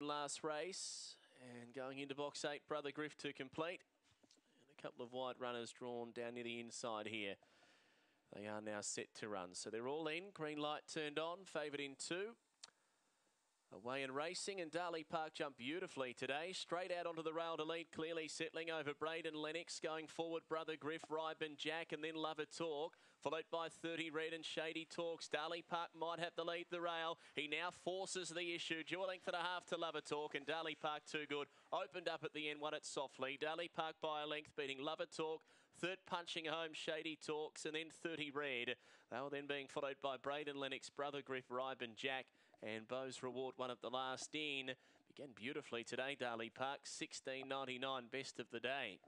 last race and going into box eight, Brother Griff to complete. And a couple of white runners drawn down near the inside here. They are now set to run. So they're all in. Green light turned on. Favoured in two. Away and racing, and Darley Park jumped beautifully today. Straight out onto the rail to lead, clearly settling over Braden Lennox. Going forward, Brother Griff, Ryben Jack, and then Lover Talk. Followed by 30 Red and Shady Talks. Darley Park might have to lead the rail. He now forces the issue. Dual length and a half to Lover Talk, and Darley Park too good. Opened up at the end, won it softly. Darley Park by a length, beating Lover Talk. Third punching home, Shady Talks, and then 30 Red. They were then being followed by Braden Lennox, Brother Griff, Ryben Jack, and Bowes Reward one of the last in. Began beautifully today, Darley Park, 16.99, best of the day.